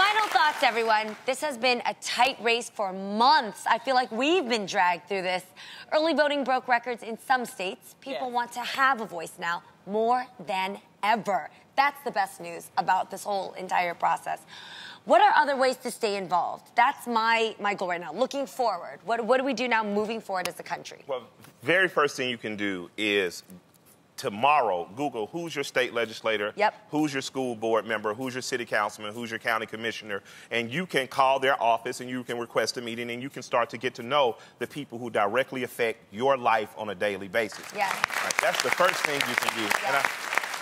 Final thoughts, everyone. This has been a tight race for months. I feel like we've been dragged through this. Early voting broke records in some states. People Yes. want to have a voice now more than ever. That's the best news about this whole entire process. What are other ways to stay involved? That's my, my goal right now. Looking forward, what, what do we do now moving forward as a country? Well, very first thing you can do is tomorrow Google who's your state legislator, Yep. who's your school board member, who's your city councilman, who's your county commissioner, and you can call their office and you can request a meeting and you can start to get to know the people who directly affect your life on a daily basis. Yeah. Right, That's the first thing you can do. And Yes.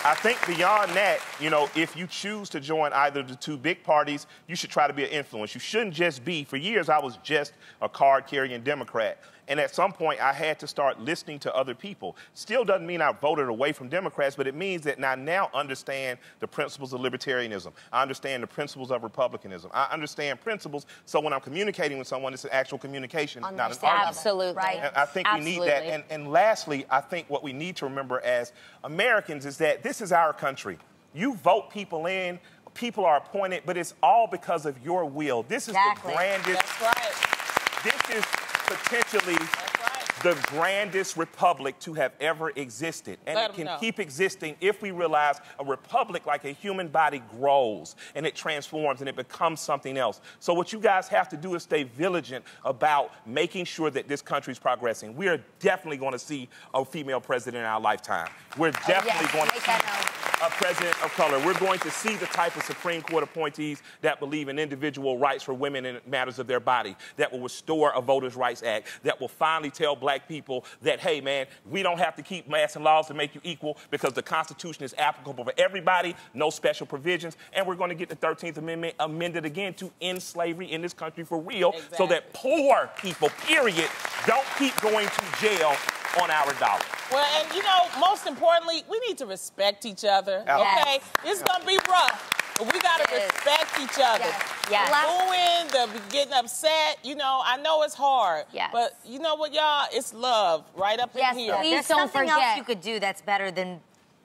I, I think beyond that, you know, if you choose to join either of the two big parties, you should try to be an influence. You shouldn't just be, for years, I was just a card carrying Democrat. And at some point, I had to start listening to other people. Still doesn't mean I voted away from Democrats, but it means that I now understand the principles of libertarianism. I understand the principles of republicanism. I understand principles, so when I'm communicating with someone, it's an actual communication, not an Understandable. argument. Absolutely. Right. And I think we need that. And, and lastly, I think what we need to remember as Americans is that this is our country. You vote people in, people are appointed, but it's all because of your will. This is Exactly. the grandest, That's right. this is potentially. The grandest republic to have ever existed. And Let it can know. keep existing if we realize a republic, like a human body, grows and it transforms and it becomes something else. So, what you guys have to do is stay vigilant about making sure that this country is progressing. We are definitely going to see a female president in our lifetime. We're definitely Oh, yes, going to see a president of color. We're going to see the type of Supreme Court appointees that believe in individual rights for women in matters of their body, that will restore a Voters' Rights Act, that will finally tell black people that, hey, man, we don't have to keep passing laws to make you equal because the Constitution is applicable for everybody, no special provisions. And we're going to get the 13th Amendment amended again to end slavery in this country for real so that poor people, period, don't keep going to jail on our dollar. Well, and you know, most importantly, we need to respect each other. Yes. Okay, it's gonna be rough, but we gotta It is. respect each other. Yes. Yeah, Yes. booing, the getting upset. You know, I know it's hard. Yes. But you know what, y'all? It's love right up Yes, in here. please There's don't something forget. else you could do that's better than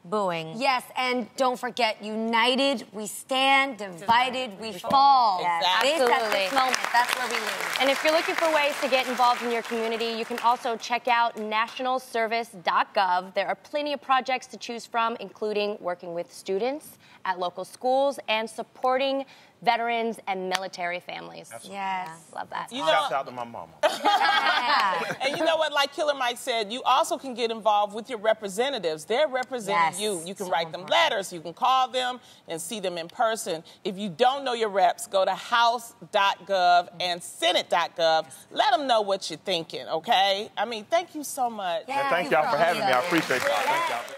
booing. Yes, and don't forget, united we stand, divided we fall. Yes. This Absolutely. this moment, that's where we lose. And if you're looking for ways to get involved in your community, you can also check out nationalservice.gov. There are plenty of projects to choose from, including working with students at local schools and supporting veterans and military families. Yes. Love that. You know, Shouts out to my mama. and you know what? Like Killer Mike said, you also can get involved with your representatives. They're representing Yes. you. You can So write them important. letters. You can call them and see them in person. If you don't know your reps, go to house.gov and senate.gov. Let them know what you're thinking, okay? I mean, thank you so much. Yeah. Thank y'all for having me. I appreciate y'all. Thank y'all.